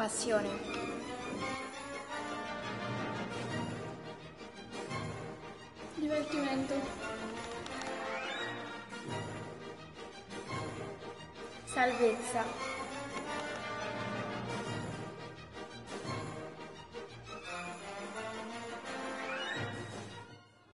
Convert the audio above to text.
Passione. Divertimento. Salvezza.